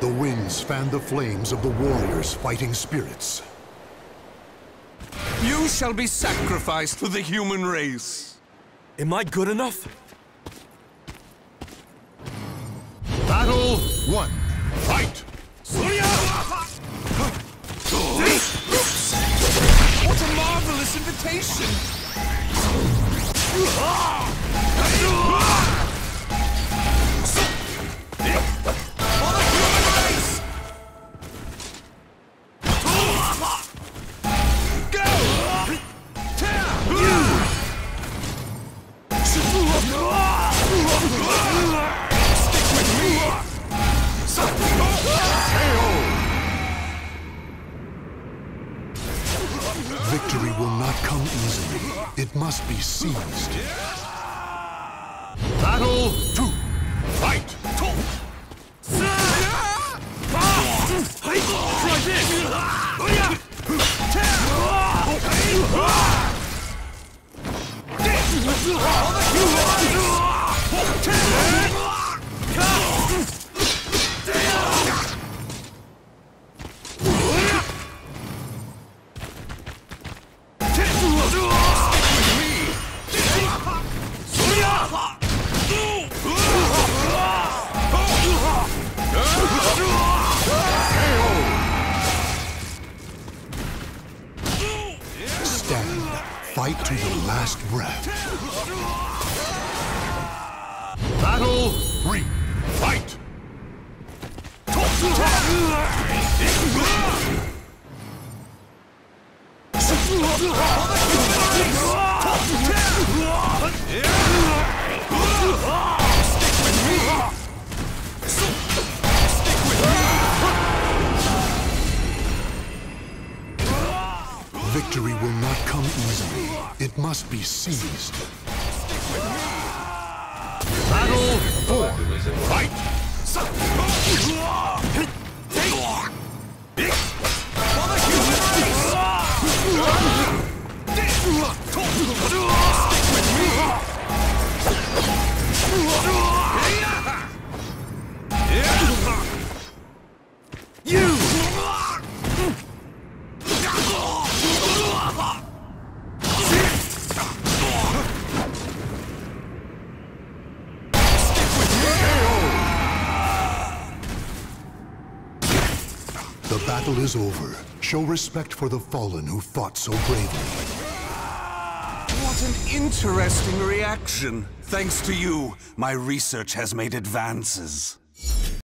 The winds fan the flames of the warriors' fighting spirits. You shall be sacrificed to the human race. Am I good enough? Battle one. Fight! What a marvelous invitation! Stick with me! Victory will not come easily. It must be seized. Battle 2! Stand. Fight to the last breath. Battle three. Fight! Victory will not come easily. It must be seized. Battle four. Fight! Battle is over. Show respect for the fallen who fought so bravely. What an interesting reaction. Thanks to you, my research has made advances.